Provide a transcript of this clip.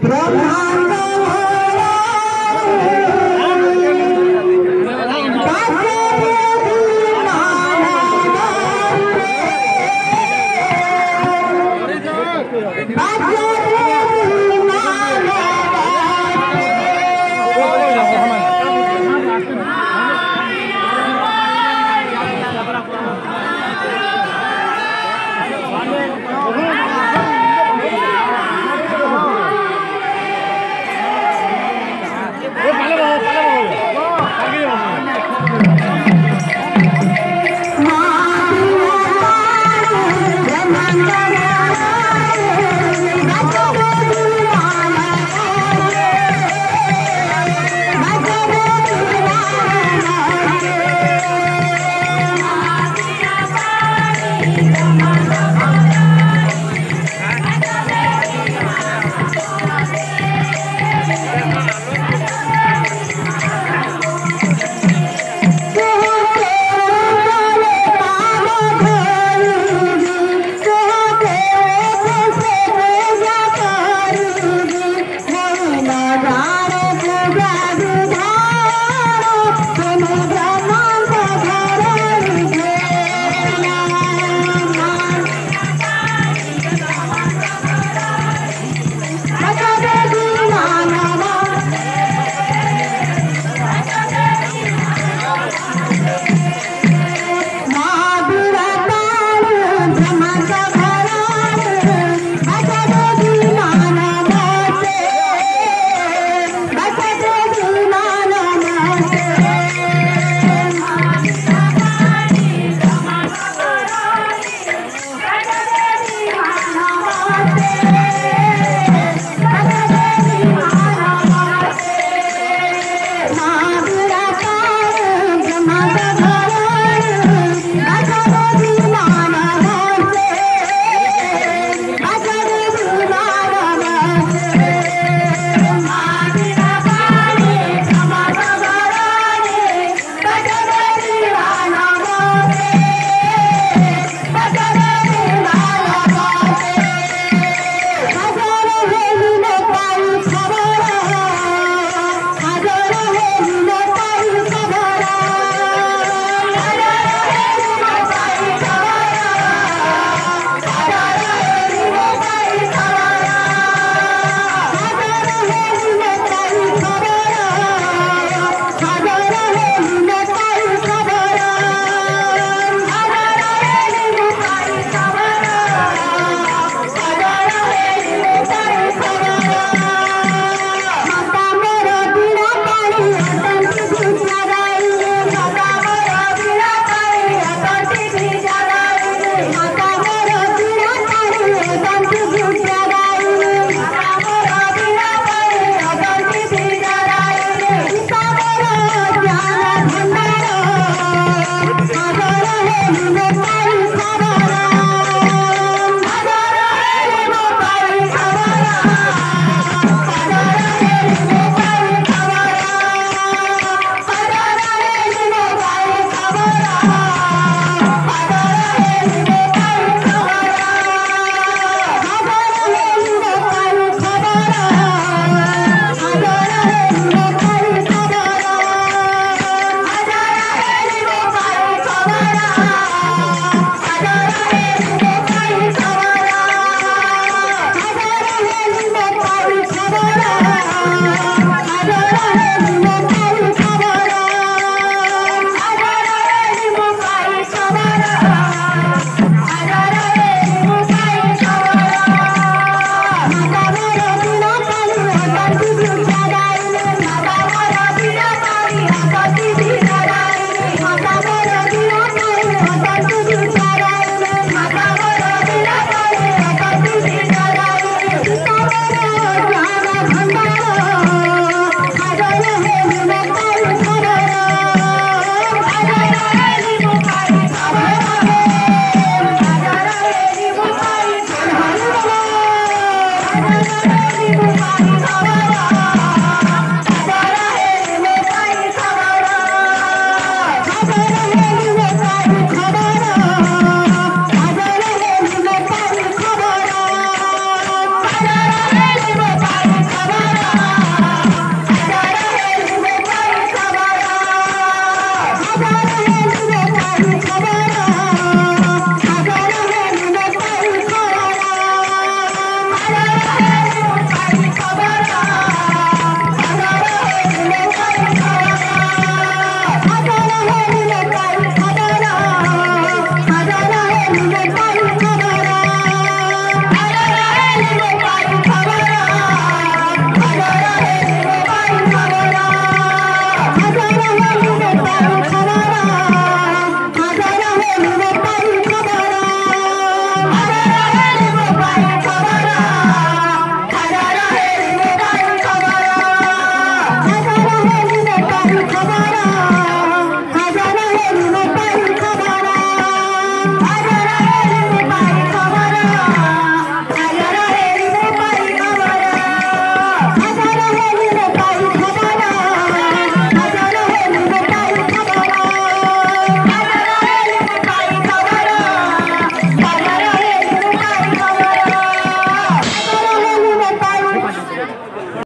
próprio